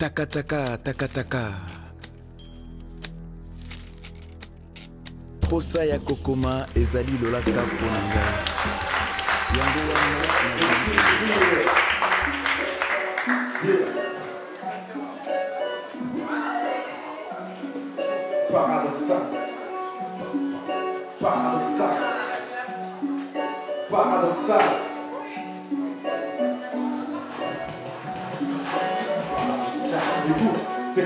takataka takataka posa ya kokoma ezali lolaka mpo na ngai yango wana Paradoxal. Paradoxal. Paradoxal.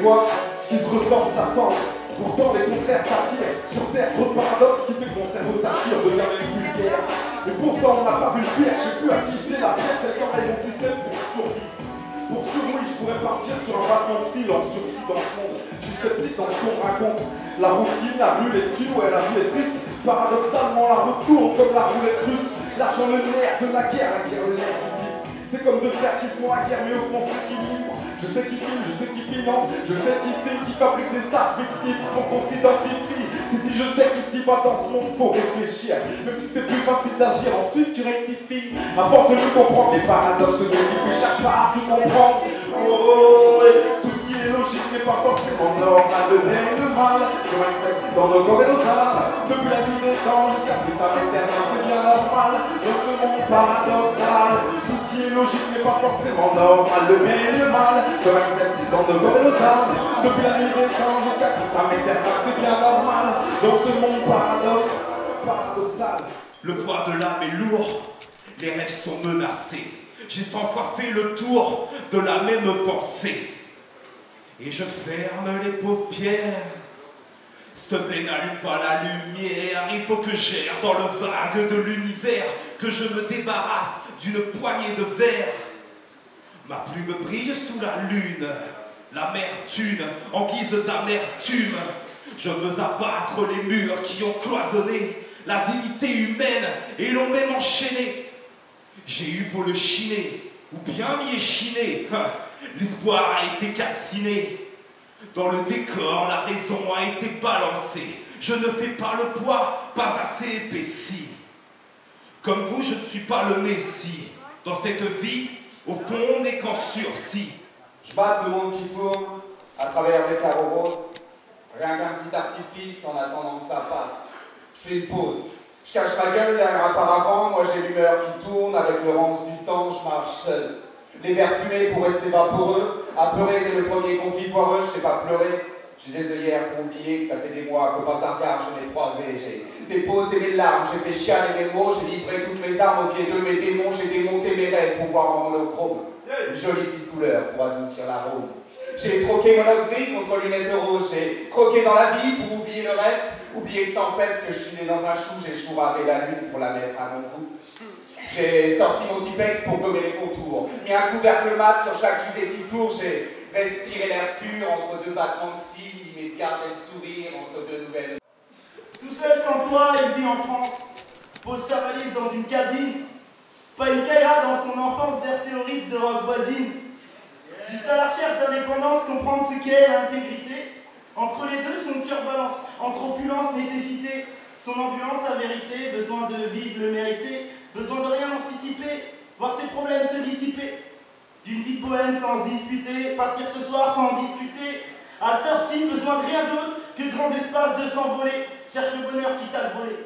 Ce qui se ressemble, ça semble. Pourtant, les contraires s'attirent. Sur Terre, trop de paradoxes qui fait que mon cerveau s'attire, devient même vulgaire. Et pourtant, on n'a pas vu le pire? Je sais plus à qui jeter la pierre. C'est quand même mon système pour survivre. Pour survivre, je pourrais partir sur un battement de en sursis dans ce monde. Je suis sceptique dans ce qu'on raconte. La routine, la rue, les thunes, ouais, la vie est triste. Paradoxalement, la retourne comme la roulette russe. L'argent, le nerf de la guerre, la guerre, le nerf du. C'est comme deux frères qui se font la guerre, mais au fond, c'est qui libre. Je sais qui filme, je je sais qui sait qui fabrique des victimes pour qu'on s'identifie. Si, si, je sais qu'ici, bas dans ce monde, faut réfléchir. Même si c'est plus facile d'agir, ensuite tu rectifies. Force de tout comprendre, les paradoxes de multiplient, cherche pas à tout comprendre. Oh, tout ce qui est logique n'est pas forcément normal. Le bien et le mal se manifestent dans nos corps et nos. Depuis la nuit des temps jusqu'à plus tard éternel, c'est bien normal. Dans ce monde paradoxal, tout ce qui est logique n'est pas forcément normal. Le bien et le mal nos corps et nos âmes. Depuis la nuit des temps jusqu'à tard éternel, c'est bien normal. Dans ce monde paradoxe, paradoxal. Le poids de l'âme est lourd, les rêves sont menacés. J'ai cent fois fait le tour de la même pensée. Et je ferme les paupières. S'il te n'allume pas la lumière. Il faut que j'erre dans le vague de l'univers, que je me débarrasse d'une poignée de verre. Ma plume brille sous la lune, l'amertume en guise d'amertume. Je veux abattre les murs qui ont cloisonné la dignité humaine et l'ont même enchaîné. J'ai eu pour le chiner, ou bien m'y échiner. Hein, L'espoir a été calciné. Dans le décor, la raison a été balancée. Je ne fais pas le poids, pas assez épaissi. Comme vous, je ne suis pas le Messie. Dans cette vie, au fond, on n'est qu'en sursis. Je batte le monde qui tourne à travers les carreaux roses. Rien qu'un petit artifice en attendant que ça passe. Je fais une pause. Je cache ma gueule derrière un paravent. Moi j'ai l'humeur qui tourne avec le rance du temps. Je marche seul. Les verres fumés pour rester vaporeux. À pleurer dès le premier conflit foireux. Je sais pas pleurer. J'ai des œillères pour oublier que ça fait des mois que pas un regard je l'ai croisé. J'ai déposé mes larmes, j'ai fait chialer mes mots, j'ai livré toutes mes armes au pied de mes démons, j'ai démonté mes rêves pour voir en monochrome. Une jolie petite couleur pour adoucir l'arôme. J'ai troqué mon gris contre lunettes rouges, j'ai croqué dans la vie pour oublier le reste, oublier sans peste que je suis né dans un chou, j'ai chouravé la lune pour la mettre à mon goût. J'ai sorti mon Tipex pour gommer les contours, mis un couvercle mat sur chaque idée qui tourne, j'ai respiré l'air pur entre deux battements de cils, mis mes gardes le sourire entre deux nouvelles. Tout seul sans toi, il vit en France. Pose sa valise dans une cabine. Pas une caïra dans son enfance versée au rythme de rock voisine. Juste à la recherche d'indépendance, comprendre ce qu'est l'intégrité. Entre les deux, son cœur balance. Entre opulence, nécessité. Son ambulance, sa vérité. Besoin de vivre, le mériter. Besoin de rien anticiper. Voir ses problèmes se dissiper. D'une vie de bohème sans se disputer. Partir ce soir sans discuter. À cette heure-ci, besoin de rien d'autre que de grands espaces de s'envoler. Cherche le bonheur qui t'a volé.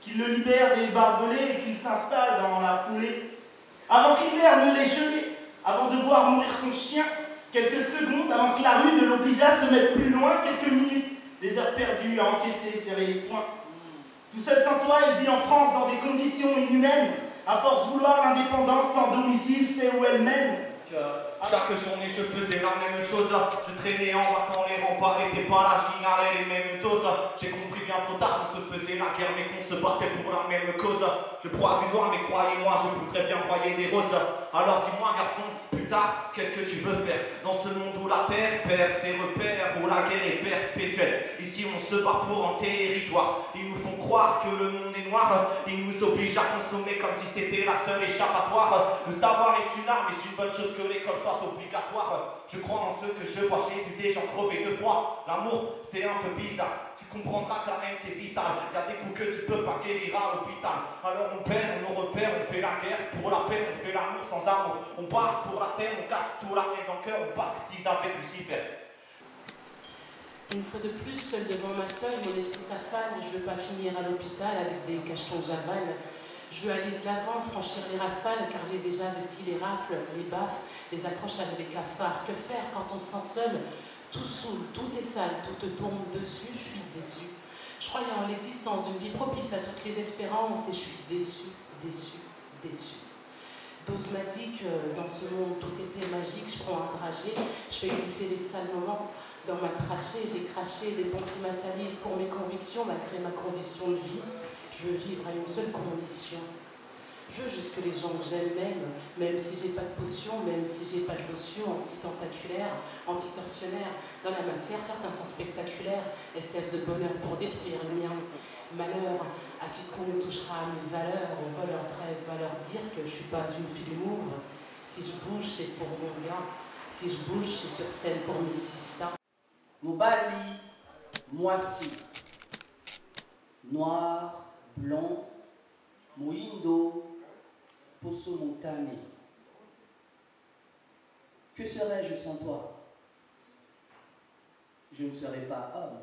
Qu'il le libère des barbelés et qu'il s'installe dans la foulée. Avant qu'Hitler ne l'ait gelé, avant de voir mourir son chien, quelques secondes avant que la rue ne l'oblige à se mettre plus loin, quelques minutes, des heures perdues à encaisser, serrer les poings. Tout seul sans toi, il vit en France dans des conditions inhumaines. À force vouloir l'indépendance sans domicile, c'est où elle mène. Chaque journée je faisais la même chose. Je traînais en bas les remparts étaient pas là J'ignorais les mêmes doses. J'ai compris bien trop tard qu'on se faisait la guerre Mais qu'on se battait pour la même cause. Je broie du noir mais croyez-moi je voudrais bien broyer des roses. Alors dis-moi garçon plus tard qu'est-ce que tu veux faire? Dans ce monde où la terre perd ses repères Où la guerre est perpétuelle Ici on se bat pour un territoire. Ils nous font croire que le monde est noir. Ils nous obligent à consommer comme si c'était la seule échappatoire. Le savoir est une arme et c'est une bonne chose que l'école obligatoire. Je crois en ce que je vois, j'ai vu des gens crever de froid. L'amour, c'est un peu bizarre. Tu comprendras que la haine, c'est vital. Y a des coups que tu peux pas guérir à l'hôpital. Alors on perd, on repère, on fait la guerre pour la paix, on fait l'amour sans amour. On part pour la terre, on casse tout la dans le cœur, on pactise avec Lucifer. Une fois de plus, seul devant ma feuille, mon esprit s'affane. Je veux pas finir à l'hôpital avec des cachetons javal. Je veux aller de l'avant, franchir les rafales, car j'ai déjà vesqui les rafles, les baffes, les accrochages avec cafards. Que faire quand on se sent seul Tout saoule, tout est sale, tout te tombe dessus, je suis déçue. Je croyais en l'existence d'une vie propice à toutes les espérances et je suis déçue, déçue, déçue. Dose m'a dit que dans ce monde tout était magique, je prends un dragé, je fais glisser les sales moments dans ma trachée, j'ai craché, dépensé ma salive pour mes convictions malgré ma condition de vie. Je veux vivre à une seule condition. Je veux juste que les gens que j'aime m'aiment, même si j'ai pas de potion, même si j'ai pas de lotion anti-tentaculaire, anti-torsionnaire. Dans la matière, certains sont spectaculaires, estèves de bonheur pour détruire le mien. Malheur à quiconque touchera à mes valeurs, on va leur dire que je suis pas une fille d'humour. Si je bouge, c'est pour mon gars. Si je bouge, c'est sur scène pour mes sistas. Mobali, moisi, noir, blanc, moindo, posso montane. Que serais-je sans toi? Je ne serais pas homme.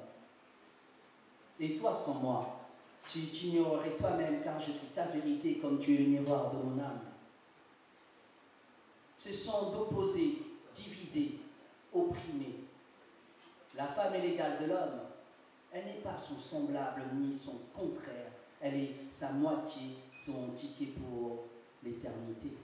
Et toi sans moi, tu t'ignorerais toi-même car je suis ta vérité comme tu es le miroir de mon âme. Ce sont d'opposés, divisés, opprimés. La femme est l'égale de l'homme. Elle n'est pas son semblable ni son contraire. Elle est sa moitié, son ticket pour l'éternité.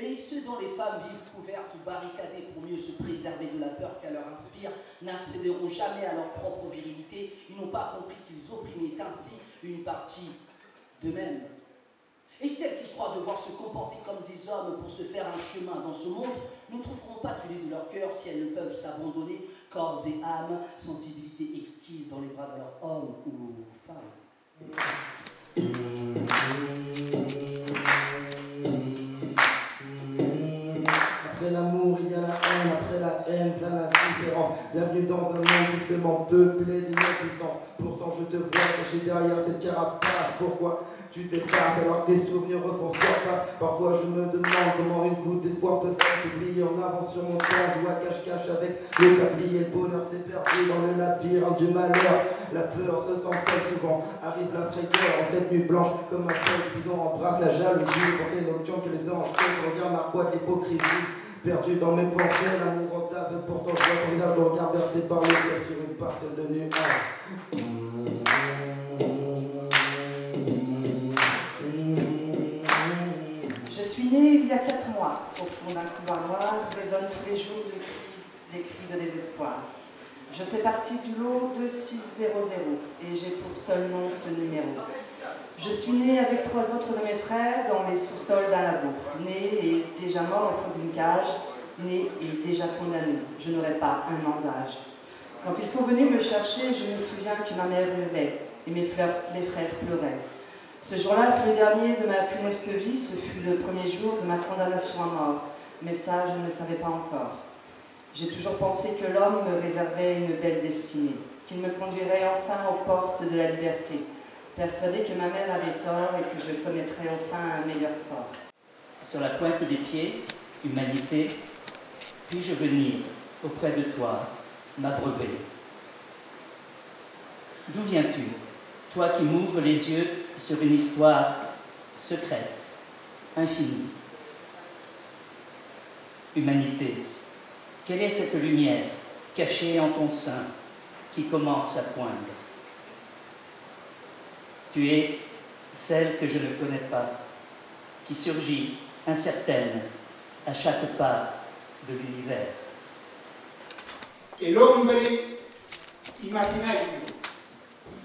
Et ceux dont les femmes vivent couvertes ou barricadées pour mieux se préserver de la peur qu'elle leur inspire n'accéderont jamais à leur propre virilité. Ils n'ont pas compris qu'ils opprimaient ainsi une partie d'eux-mêmes. Et celles qui croient devoir se comporter comme des hommes pour se faire un chemin dans ce monde ne trouveront pas celui de leur cœur si elles ne peuvent s'abandonner corps et âme, sensibilité exquise dans les bras de leur homme ou femme. Après l'amour, il y a la haine, après la haine, plein la différence. Bienvenue dans un tristement peuplé d'inexistence. Pourtant, je te vois caché derrière cette carapace. Pourquoi tu t'effaces alors que tes souvenirs refont surface? Parfois, je me demande comment une goutte d'espoir peut faire t'oublier en avance sur mon temps. Joue à cache-cache avec les sabliers. Le bonheur s'est perdu dans le labyrinthe du malheur. La peur se sent seule souvent. Arrive la frayeur en cette nuit blanche. Comme un feuille bidon embrasse la jalousie. Pour ces nocturnes que les anges ce regard narquois de l'hypocrisie. Perdu dans mes pensées, rentable, pourtant je vois ton visage, sur une parcelle de nuages. Je suis née il y a quatre mois au fond d'un couloir noir résonnent tous les jours les cris, les cris de désespoir. Je fais partie du lot 2600 et j'ai pour seul nom ce numéro. Je suis née avec trois autres de mes frères dans les sous-sols d'un labo. Née et déjà mort au fond d'une cage, née et déjà condamnée. Je n'aurais pas un an d'âge. Quand ils sont venus me chercher, je me souviens que ma mère levait et mes, mes frères pleuraient. Ce jour-là fut le dernier de ma funeste vie, ce fut le premier jour de ma condamnation à mort. Mais ça, je ne le savais pas encore. J'ai toujours pensé que l'homme me réservait une belle destinée, qu'il me conduirait enfin aux portes de la liberté, persuadé que ma mère avait tort et que je connaîtrais enfin un meilleur sort. Sur la pointe des pieds, humanité, puis-je venir auprès de toi m'abreuver D'où viens-tu, toi qui m'ouvres les yeux sur une histoire secrète, infinie? Humanité, quelle est cette lumière cachée en ton sein qui commence à poindre? Tu es celle que je ne connais pas, qui surgit incertaine à chaque pas de l'univers. El hombre imaginario,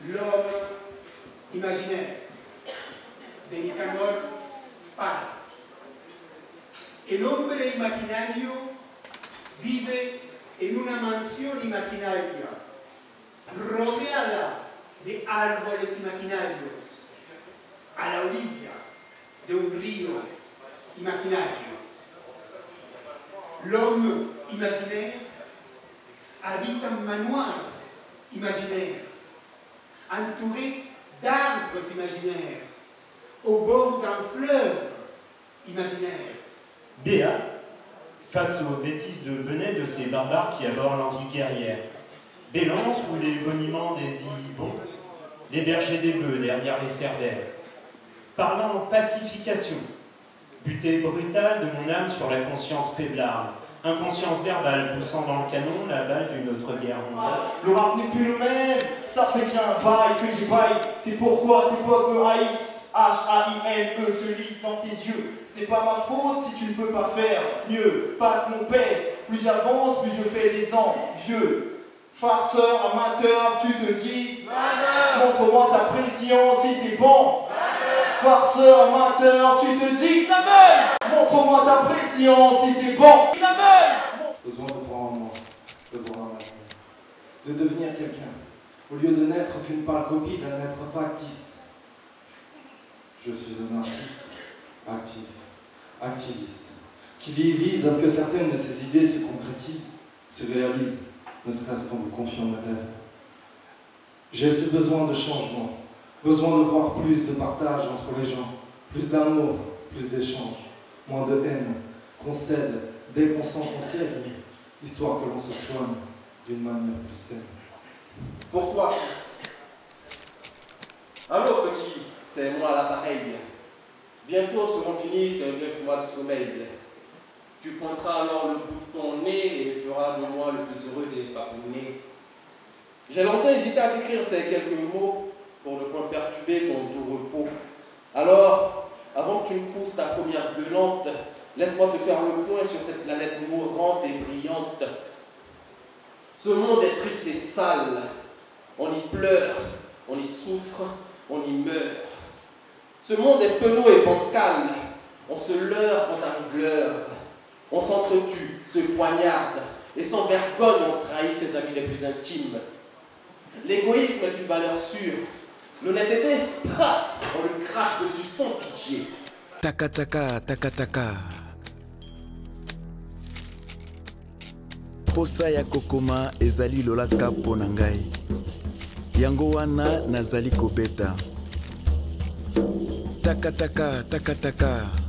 l'homme imaginaire, de Nicanor Parra. El hombre imaginario vive en una mansión imaginaria, rodeada de árboles imaginarios, a la orilla de un río imaginario. L'homme imaginaire habite un manoir imaginaire, entouré d'arbres imaginaires, au bord d'un fleuve imaginaire. Béat, face aux bêtises de Benet de ces barbares qui abordent l'envie guerrière. Bélan sous les boniments des divons, les bergers des bœufs derrière les cerbères. Parlant pacification, butée brutale de mon âme sur la conscience faiblarde, inconscience verbale poussant dans le canon la balle d'une autre guerre mondiale. Le rap n'est plus le même, ça fait qu'un bail que j'y baille. C'est pourquoi tes potes me haïssent. H-A-I-N-E, je lis dans tes yeux. C'est pas ma faute si tu ne peux pas faire mieux. Passe mon pèse, plus j'avance, plus je fais des ans vieux. Farceur, amateur, tu te dis Montre-moi ta pression si t'es bon. Farceur, amateur, tu te dis Montre-moi ta pression si t'es bon. Besoin de croire en moi, de voir un avenir, de devenir quelqu'un, au lieu de n'être qu'une pâle copie d'un être factice. Je suis un artiste, actif, activiste, qui vise à ce que certaines de ses idées se concrétisent, se réalisent, ne serait-ce qu'en me confiant mes rêves. J'ai ce besoin de changement, besoin de voir plus de partage entre les gens, plus d'amour, plus d'échanges, moins de haine, qu'on cède dès qu'on sent qu'on cède, histoire que l'on se soigne d'une manière plus saine. Pour toi, fils? Allô, petit, c'est moi l'appareil. Bientôt seront finis tes neuf mois de sommeil. Tu pointeras alors le bout de ton nez et feras de moi le plus heureux des papounets. J'ai longtemps hésité à t'écrire ces quelques mots pour ne point perturber ton doux repos. Alors, avant que tu me pousses ta première gueulante, laisse-moi te faire le point sur cette planète mourante et brillante. Ce monde est triste et sale. On y pleure, on y souffre, on y meurt. Ce monde est penaud et bancal. On se leurre quand arrive l'heure. On s'entretue, se poignarde, et sans vergogne on trahit ses amis les plus intimes. L'égoïsme est une valeur sûre. L'honnêteté, on le crache dessus sans pitié. Taka taka taka taka. posa ya kokoma ezali lolaka mpo na ngai yango wana nazali kobeta takataka takataka taka.